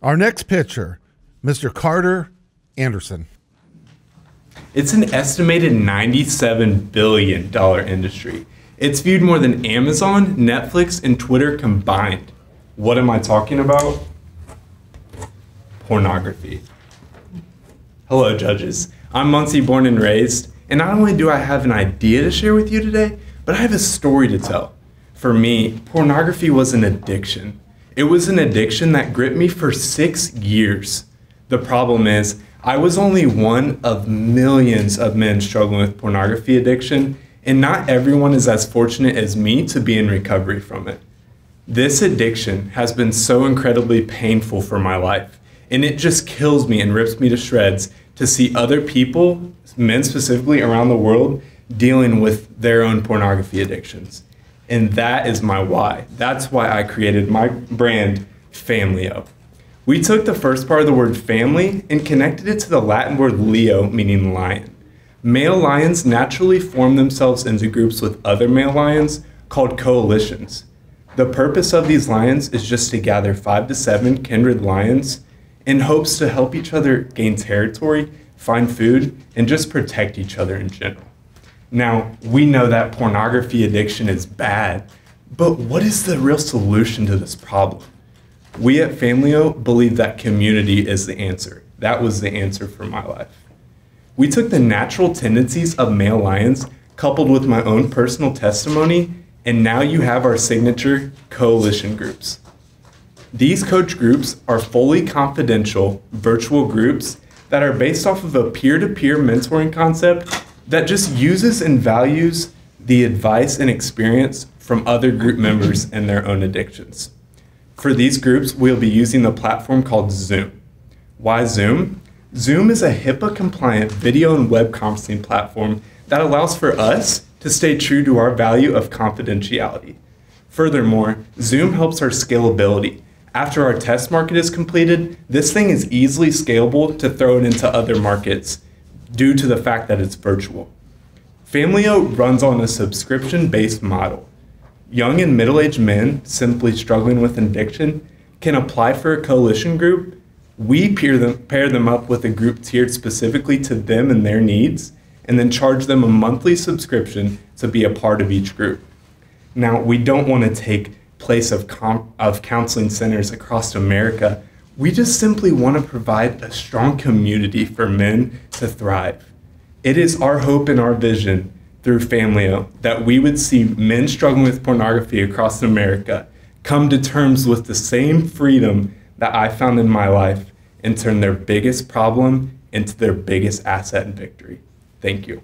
Our next pitcher, Mr. Carter Anderson. It's an estimated $97 billion industry. It's viewed more than Amazon, Netflix, and Twitter combined. What am I talking about? Pornography. Hello, judges. I'm Muncie born and raised, and not only do I have an idea to share with you today, but I have a story to tell. For me, pornography was an addiction. It was an addiction that gripped me for six years. The problem is, I was only one of millions of men struggling with pornography addiction, and not everyone is as fortunate as me to be in recovery from it. This addiction has been so incredibly painful for my life, and it just kills me and rips me to shreds to see other people, men specifically around the world, dealing with their own pornography addictions. And that is my why. That's why I created my brand, Familyo. We took the first part of the word family and connected it to the Latin word leo, meaning lion. Male lions naturally form themselves into groups with other male lions called coalitions. The purpose of these lions is just to gather five to seven kindred lions in hopes to help each other gain territory, find food, and just protect each other in general. Now, we know that pornography addiction is bad, but what is the real solution to this problem? We at Familyo believe that community is the answer. That was the answer for my life. We took the natural tendencies of male lions coupled with my own personal testimony, and now you have our signature coalition groups. These coach groups are fully confidential virtual groups that are based off of a peer to peer mentoring concept that just uses and values the advice and experience from other group members and their own addictions. For these groups, we'll be using the platform called Zoom. Why Zoom? Zoom is a HIPAA compliant video and web conferencing platform that allows for us to stay true to our value of confidentiality. Furthermore, Zoom helps our scalability. After our test market is completed, this thing is easily scalable to throw it into other markets due to the fact that it's virtual. Familyo runs on a subscription based model. Young and middle aged men simply struggling with addiction can apply for a coalition group. We pair them, pair them up with a group tiered specifically to them and their needs, and then charge them a monthly subscription to be a part of each group. Now, we don't want to take place of, of counseling centers across America. We just simply want to provide a strong community for men to thrive. It is our hope and our vision through Familyo that we would see men struggling with pornography across America come to terms with the same freedom that I found in my life and turn their biggest problem into their biggest asset and victory. Thank you.